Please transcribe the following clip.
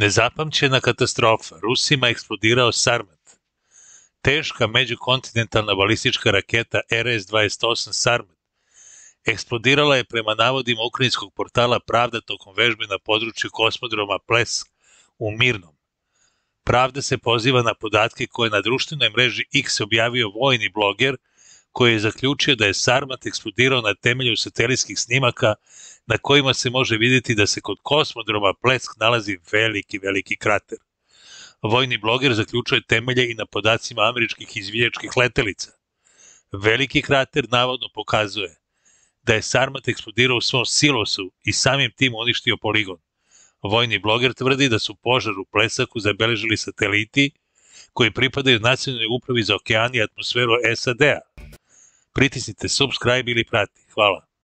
Nezapamćena katastrofa. Rusima eksplodirao Sarmat. Teška međukontinentalna balistička raketa RS-28 Sarmat eksplodirala je prema navodima ukrajinskog portala Pravda tokom vežbe na području kosmodroma Plesk u Mirnom. Pravda se poziva na podatke koje na društvenoj mreži X objavio vojni bloger koji je zaključio da je Sarmat eksplodirao na temelju satelitskih snimaka na kojima se može vidjeti da se kod kosmodroma Plesk nalazi veliki, veliki krater. Vojni bloger zaključuje temelje i na podacima američkih izvijačkih letelica. Veliki krater navodno pokazuje da je Sarmat eksplodirao u svom silosu i samim tim uništio poligon. Vojni bloger tvrdi da su požar u Plesaku zabeležili sateliti koji pripadaju nacionalnoj upravi za okean i atmosferu SAD-a. Pritisnite subscribe ili prati. Hvala.